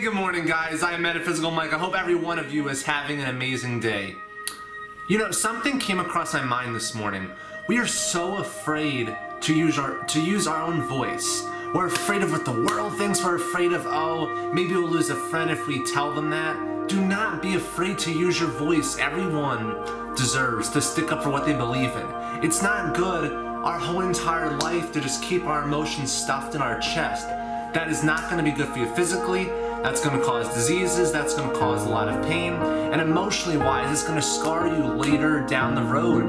Good morning, guys. I am Metaphysical Mike. I hope every one of you is having an amazing day. You know, something came across my mind this morning. We are so afraid to use our to use our own voice. We're afraid of what the world thinks. We're afraid of, oh, maybe we'll lose a friend if we tell them that. Do not be afraid to use your voice. Everyone deserves to stick up for what they believe in. It's not good our whole entire life to just keep our emotions stuffed in our chest. That is not going to be good for you physically. That's going to cause diseases. That's going to cause a lot of pain. And emotionally wise, it's going to scar you later down the road.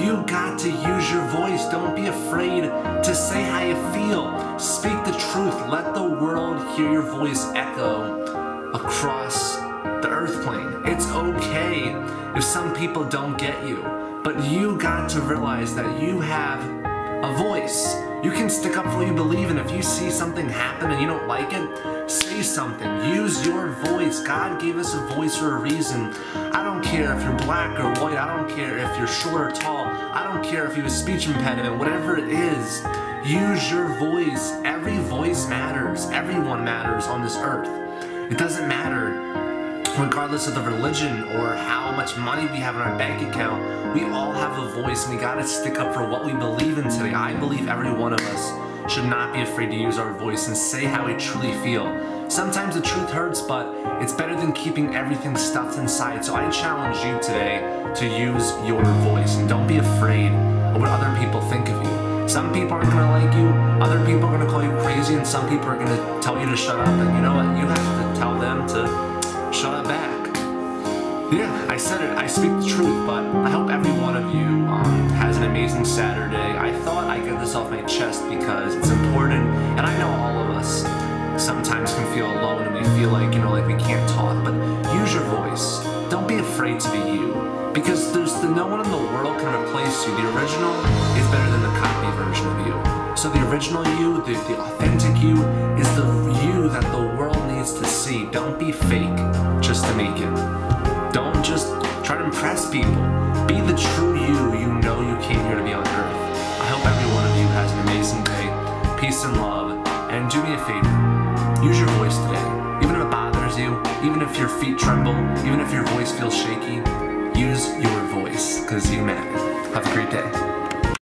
You got to use your voice. Don't be afraid to say how you feel. Speak the truth. Let the world hear your voice echo across the earth plane. It's okay if some people don't get you, but you got to realize that you have a voice. You can stick up for what you believe in. If you see something happen and you don't like it, something. Use your voice. God gave us a voice for a reason. I don't care if you're black or white. I don't care if you're short or tall. I don't care if you have speech impediment. Whatever it is, use your voice. Every voice matters. Everyone matters on this earth. It doesn't matter regardless of the religion or how much money we have in our bank account, we all have a voice and we gotta stick up for what we believe in today. I believe every one of us should not be afraid to use our voice and say how we truly feel. Sometimes the truth hurts, but it's better than keeping everything stuffed inside. So I challenge you today to use your voice and don't be afraid of what other people think of you. Some people aren't gonna like you, other people are gonna call you crazy, and some people are gonna tell you to shut up. And you know what? You have to tell them to shut up back. Yeah, I said it. I speak the truth, but I hope every one of you um, has an amazing Saturday. I thought I'd get this off my chest because it's important, and I know all sometimes can feel alone and we feel like, you know, like we can't talk, but use your voice. Don't be afraid to be you. Because there's the, no one in the world can replace you. The original is better than the copy version of you. So the original you, the, the authentic you, is the you that the world needs to see. Don't be fake just to make it. Don't just try to impress people. Be the true you you know you came here to be on earth. I hope every one of you has an amazing day. Peace and love. And do me a favor. Use your voice today. Even if it bothers you, even if your feet tremble, even if your voice feels shaky, use your voice because you matter. Have a great day.